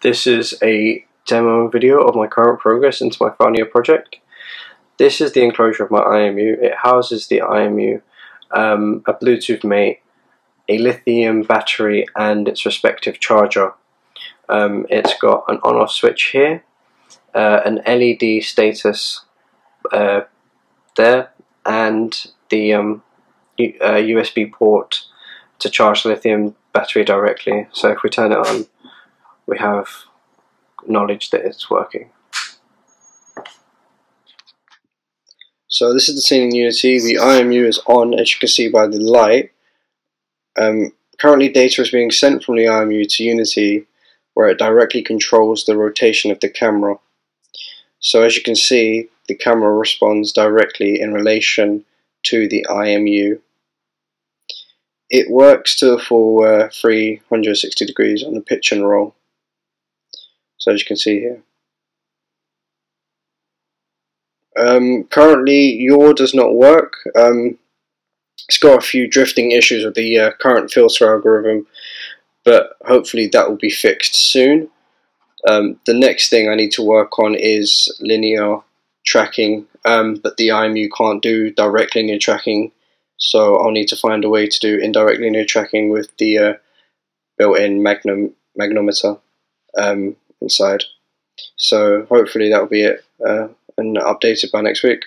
This is a demo video of my current progress into my final year project. This is the enclosure of my IMU. It houses the IMU, um, a Bluetooth mate, a lithium battery and its respective charger. Um, it's got an on-off switch here, uh, an LED status uh, there, and the um, uh, USB port to charge the lithium battery directly. So if we turn it on, we have knowledge that it's working. So this is the scene in Unity. The IMU is on, as you can see by the light. Um, currently data is being sent from the IMU to Unity where it directly controls the rotation of the camera. So as you can see, the camera responds directly in relation to the IMU. It works to a full uh, 360 degrees on the pitch and roll. So as you can see here. Um, currently, yaw does not work. Um, it's got a few drifting issues with the uh, current filter algorithm, but hopefully that will be fixed soon. Um, the next thing I need to work on is linear tracking, um, but the IMU can't do direct linear tracking, so I'll need to find a way to do indirect linear tracking with the uh, built-in magnum magnometer um, inside. So hopefully that will be it uh, and updated by next week.